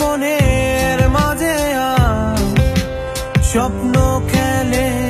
মনের স্বপ্ন খেলে